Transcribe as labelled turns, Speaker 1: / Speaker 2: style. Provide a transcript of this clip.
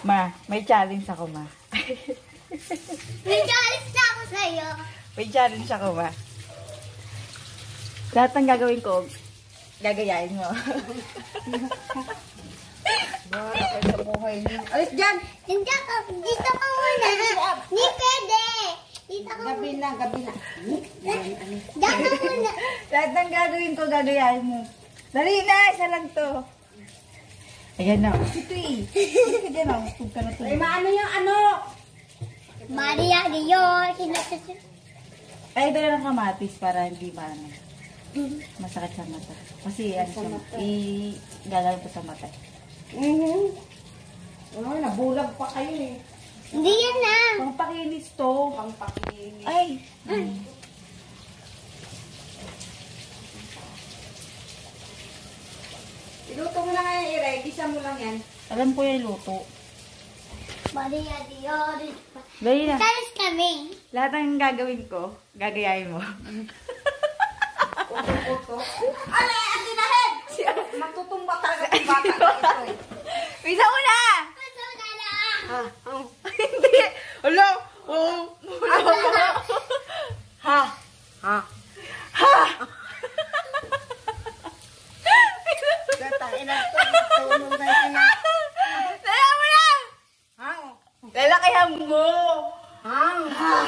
Speaker 1: Ma, may challenge ako, ma.
Speaker 2: May challenge na ako sa'yo.
Speaker 1: May challenge ako, ma. Lahat ng gagawin ko, gagayain mo.
Speaker 3: Kayo sa buhay niyo. Alis dyan!
Speaker 2: Hindi ka, dito ka muna. Hindi pwede. Dito ka
Speaker 3: Gabi
Speaker 2: muna.
Speaker 3: na, gabi na.
Speaker 2: Dito ka muna.
Speaker 1: Lahat ng gagawin ko, gagayain mo. Dali na, isa lang to. Ayan na. Ito eh. Dyan, oh. Tug ka na tug.
Speaker 3: Ay, maano yung ano?
Speaker 2: Maria, Dior, sinasasya.
Speaker 1: Ay, na ng kamatis para hindi maano. Masakit sa mata. Kasi ano sa mata. I gagawin ko sa mata.
Speaker 3: Mhm. Ano, nabulag pa kayo eh.
Speaker 2: Hindi yan na.
Speaker 1: Pang pakinis to.
Speaker 3: Pang pakinis.
Speaker 1: Ay.
Speaker 3: Iluto mo na nga yan, Ire. Gisa mo lang yan.
Speaker 1: Alam ko yung luto.
Speaker 2: Maria, Dior.
Speaker 1: Dali na.
Speaker 2: Kami.
Speaker 1: Lahat ng gagawin ko, gagayain mo.
Speaker 3: Ano, na head! Matutumba talaga yung bata na ito eh.
Speaker 1: Bisa mo na!
Speaker 2: Gusto na lang.
Speaker 3: Ha?
Speaker 1: Hindi! Alo! Oh!
Speaker 3: Ha? Ha?
Speaker 1: Lalakihan mo! Ah!